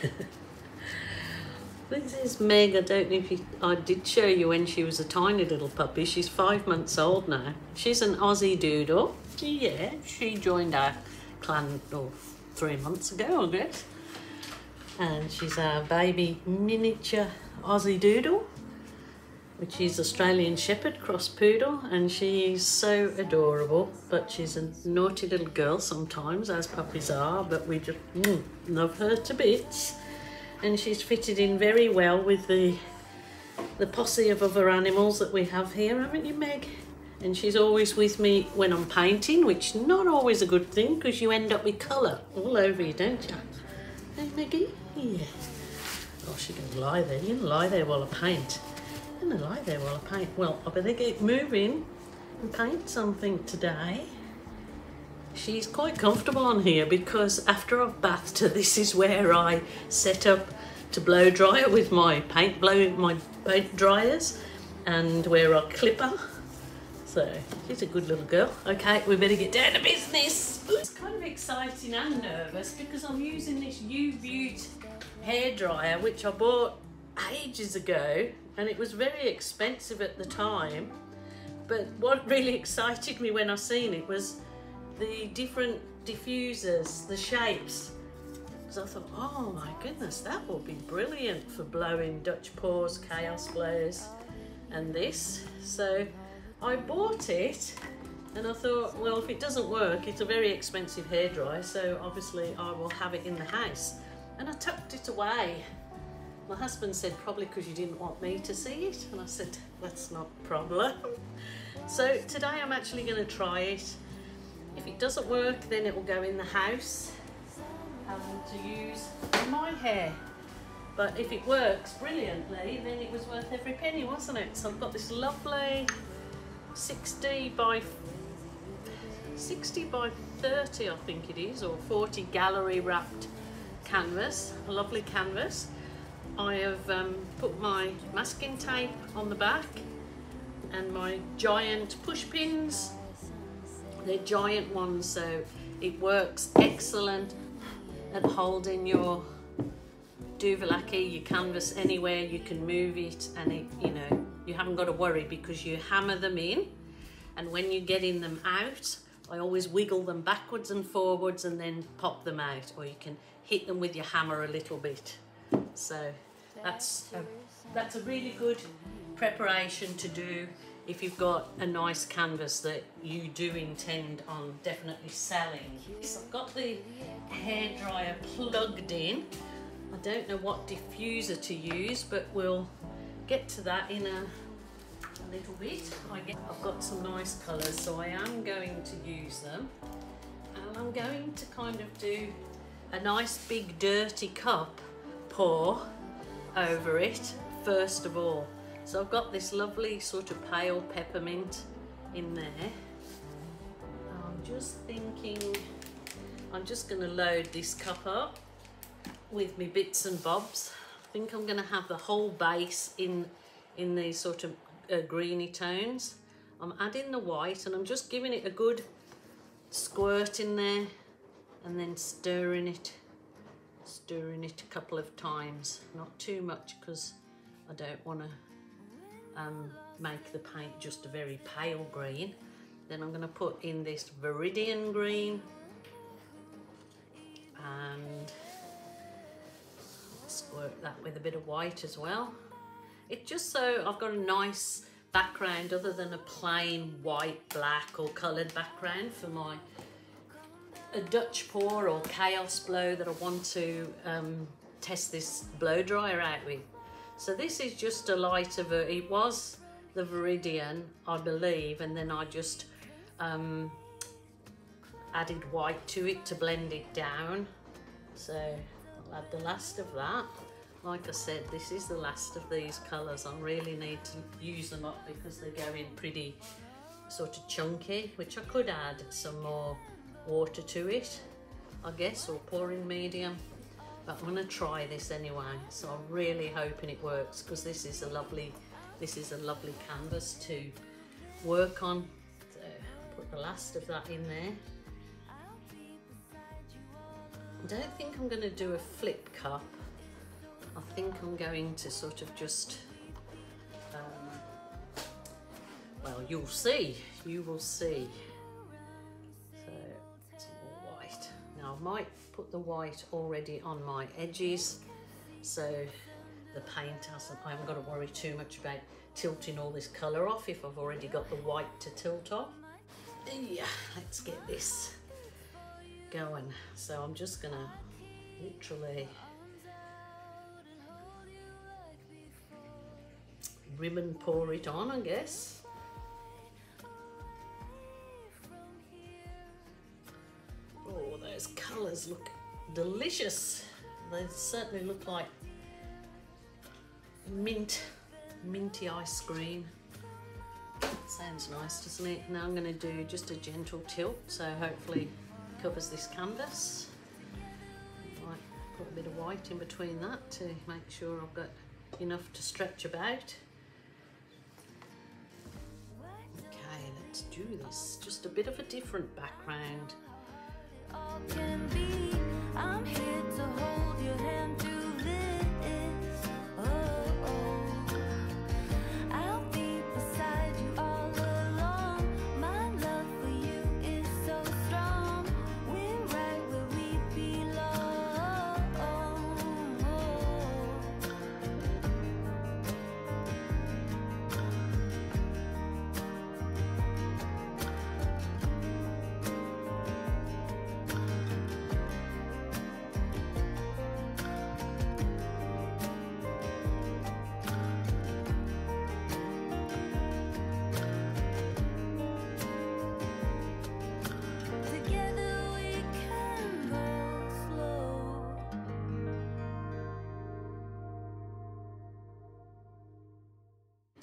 this is Meg. I don't know if you, I did show you when she was a tiny little puppy. She's five months old now. She's an Aussie doodle. Yeah, she joined our clan oh, three months ago, I guess. And she's our baby miniature Aussie doodle which is Australian Shepherd Cross Poodle, and she's so adorable. But she's a naughty little girl sometimes, as puppies are, but we just mm, love her to bits. And she's fitted in very well with the the posse of other animals that we have here, haven't you, Meg? And she's always with me when I'm painting, which is not always a good thing because you end up with colour all over you, don't you? Hey, Meggie? Yeah. Oh, she can lie there. You can lie there while I paint. I'm gonna lie there while I paint. Well, I better get moving and paint something today. She's quite comfortable on here because after I've bathed her, this is where I set up to blow dry her with my paint blow my paint dryers and where I clip her. So she's a good little girl. Okay, we better get down to business. It's kind of exciting and nervous because I'm using this U-Beaut hair dryer which I bought ages ago and it was very expensive at the time but what really excited me when I seen it was the different diffusers, the shapes. So I thought, oh my goodness, that will be brilliant for blowing Dutch pours, chaos blows, and this. So I bought it and I thought, well, if it doesn't work, it's a very expensive hairdryer, so obviously I will have it in the house. And I tucked it away my husband said, probably because you didn't want me to see it. And I said, that's not a problem. So today I'm actually going to try it. If it doesn't work, then it will go in the house having to use my hair. But if it works brilliantly, then it was worth every penny, wasn't it? So I've got this lovely 60 by 60 by 30, I think it is, or 40 gallery wrapped canvas, a lovely canvas. I have um, put my masking tape on the back and my giant push pins. They're giant ones, so it works excellent at holding your Duvalaki, your canvas anywhere. You can move it and it, you know, you haven't got to worry because you hammer them in and when you're getting them out, I always wiggle them backwards and forwards and then pop them out or you can hit them with your hammer a little bit. So that's a, that's a really good preparation to do if you've got a nice canvas that you do intend on definitely selling. So I've got the hairdryer plugged in. I don't know what diffuser to use, but we'll get to that in a, a little bit. I I've got some nice colours, so I am going to use them. And I'm going to kind of do a nice big dirty cup pour over it first of all. So I've got this lovely sort of pale peppermint in there. I'm just thinking, I'm just going to load this cup up with my bits and bobs. I think I'm going to have the whole base in, in these sort of uh, greeny tones. I'm adding the white and I'm just giving it a good squirt in there and then stirring it stirring it a couple of times, not too much because I don't want to um, make the paint just a very pale green. Then I'm going to put in this Viridian green and squirt that with a bit of white as well. It just so I've got a nice background other than a plain white, black or coloured background for my a Dutch pour or chaos blow that I want to um, test this blow dryer out with. So this is just a lighter, it was the Viridian, I believe, and then I just um, added white to it to blend it down. So I'll add the last of that. Like I said, this is the last of these colours. I really need to use them up because they're going pretty sort of chunky, which I could add some more water to it, I guess, or pouring medium. But I'm gonna try this anyway. So I'm really hoping it works because this is a lovely, this is a lovely canvas to work on. So put the last of that in there. I don't think I'm gonna do a flip cup. I think I'm going to sort of just, um, well, you'll see, you will see. Might put the white already on my edges, so the paint hasn't, I haven't got to worry too much about tilting all this colour off if I've already got the white to tilt off. Yeah, let's get this going. So I'm just gonna literally ribbon pour it on, I guess. Those colours look delicious. They certainly look like mint, minty ice cream. Sounds nice, doesn't it? Now I'm going to do just a gentle tilt, so hopefully covers this canvas. Might put a bit of white in between that to make sure I've got enough to stretch about. Okay, let's do this. Just a bit of a different background all can be. I'm here to hold your hand through this.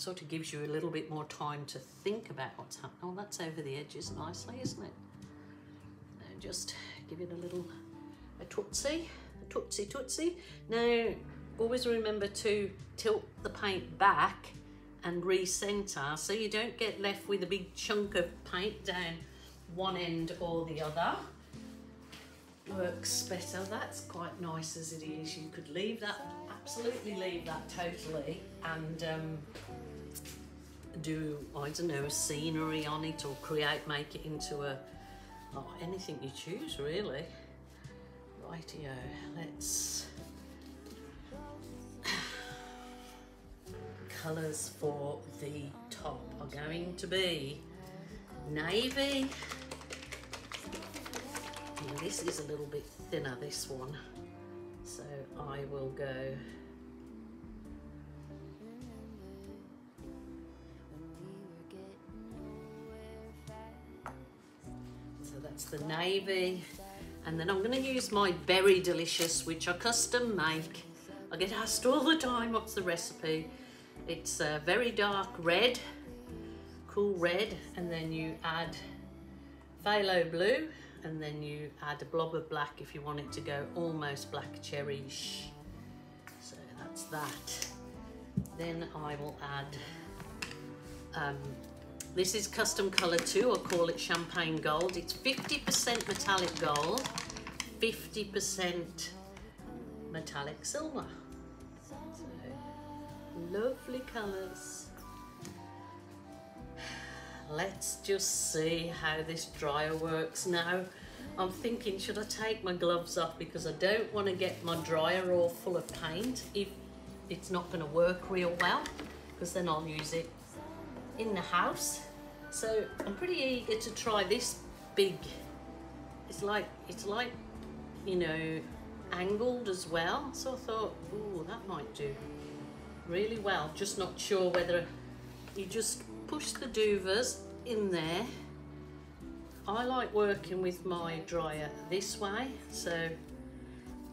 Sort of gives you a little bit more time to think about what's happening. Oh, that's over the edges nicely, isn't it? Now just give it a little, a tootsie, a tootsie tootsie. Now, always remember to tilt the paint back and recenter so you don't get left with a big chunk of paint down one end or the other works better. That's quite nice as it is. You could leave that, absolutely leave that totally and um, do, I don't know, scenery on it or create, make it into a, oh, anything you choose really. Rightio, let's, colours for the top are going to be navy, and this is a little bit thinner, this one. So I will go the navy. And then I'm gonna use my Berry Delicious, which I custom make. I get asked all the time, what's the recipe? It's a very dark red, cool red, and then you add phthalo blue, and then you add a blob of black if you want it to go almost black cherry-ish. So that's that. Then I will add, um, this is custom color too, I call it champagne gold. It's 50% metallic gold, 50% metallic silver. Lovely colors let's just see how this dryer works now. I'm thinking, should I take my gloves off because I don't want to get my dryer all full of paint if it's not going to work real well because then I'll use it in the house. So I'm pretty eager to try this big. It's like, it's like, you know, angled as well. So I thought, ooh, that might do really well. Just not sure whether you just push the duvers in there. I like working with my dryer this way, so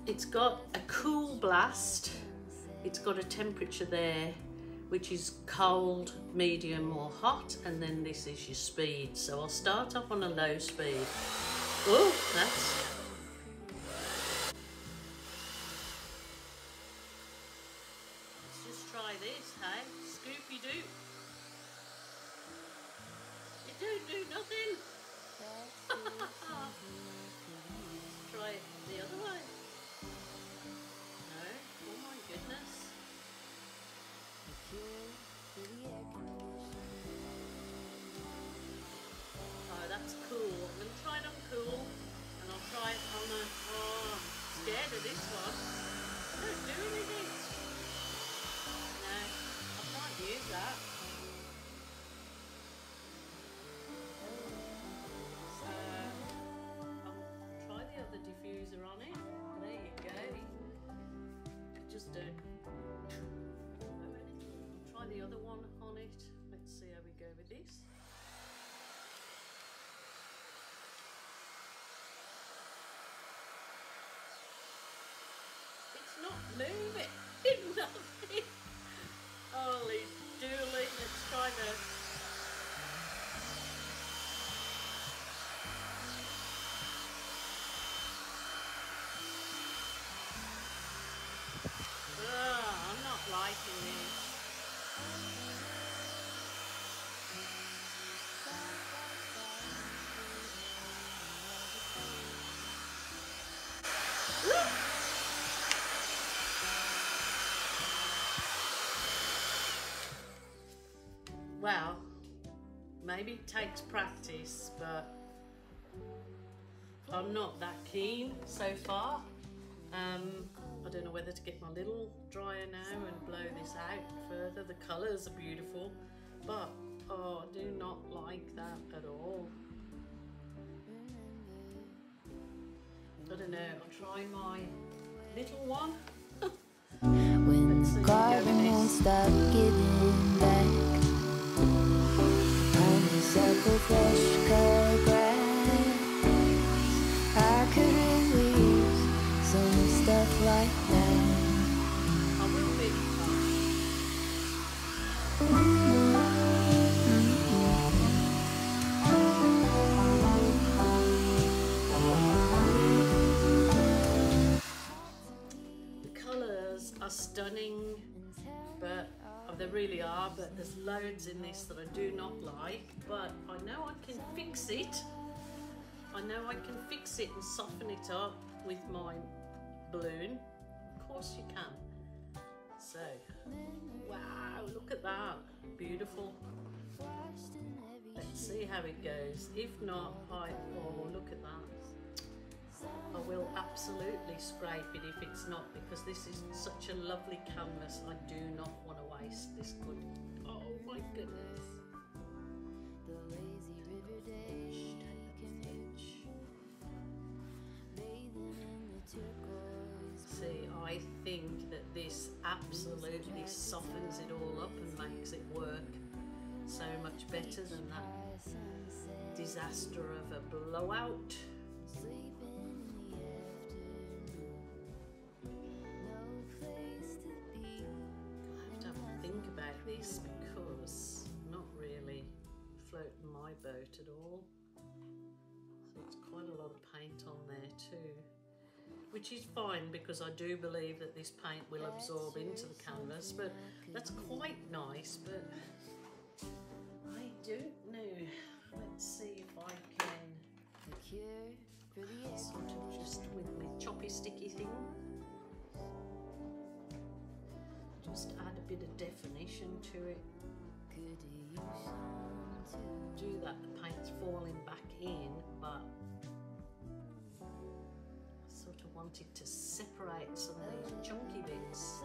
it's got a cool blast, it's got a temperature there which is cold, medium or hot, and then this is your speed. So I'll start off on a low speed. Oh, that's moving. Nothing. Holy dooly. Let's try this. Ugh, ah, I'm not liking this. Well, maybe it takes practice, but I'm not that keen so far. Um, I don't know whether to get my little dryer now and blow this out further. The colours are beautiful, but oh, I do not like that at all. I don't know, I'll try my little one. When Let's the if garden we go won't stop giving they really are. But there's loads in this that I do not like. But I know I can fix it. I know I can fix it and soften it up with my balloon. Of course you can. So, wow, look at that. Beautiful. Let's see how it goes. If not, I, oh, look at that. I will absolutely scrape it if it's not because this is such a lovely canvas. I do not want to this good. Oh my goodness. The lazy river day can reach Bathing in the turquoise See, I think that this absolutely softens it all up and makes it work so much better than that disaster of a blowout. This because not really floating my boat at all. So it's quite a lot of paint on there too. Which is fine because I do believe that this paint will absorb into the canvas, but that's quite nice, but I don't know. Let's see if I can The cure for the sort of just with my choppy sticky thing just add a bit of definition to it. Could use some do that the paint's falling back in but I sort of wanted to separate some of these chunky bits.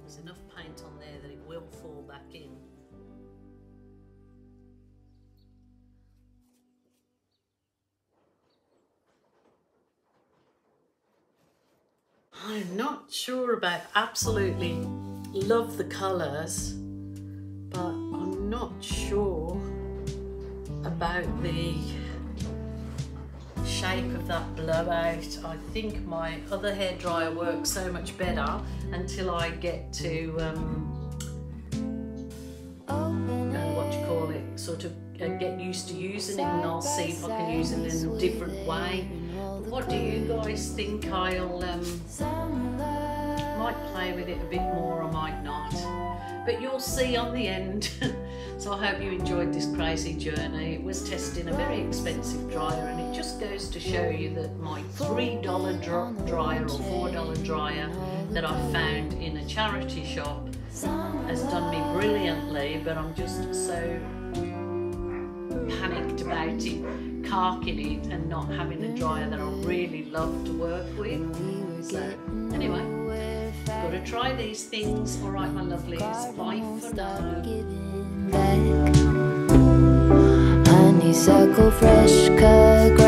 There's enough paint on there that it will fall back in not about absolutely love the colours, but I'm not sure about the shape of that blowout. I think my other hairdryer works so much better until I get to um, uh, what do you call it, sort of uh, get used to using it and I'll see if I can use it in a different way. What do you guys think? I'll um, might play with it a bit more, I might not. But you'll see on the end. so I hope you enjoyed this crazy journey. It was testing a very expensive dryer and it just goes to show you that my $3 dryer or $4 dryer that I found in a charity shop has done me brilliantly, but I'm just so panicked about it, carking it and not having a dryer that I really love to work with. So anyway, got to try these things. All right, my lovelies. Bye for now. Honeysuckle fresh cut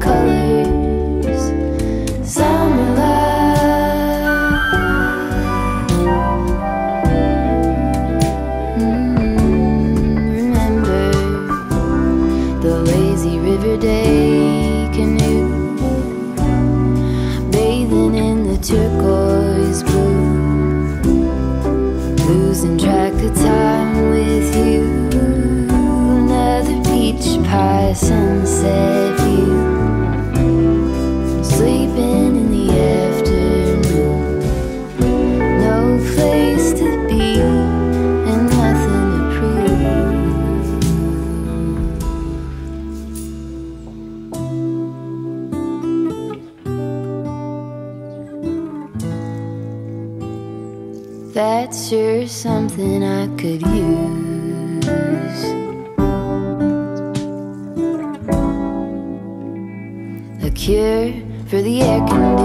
color. something I could use. A cure for the air conditioning.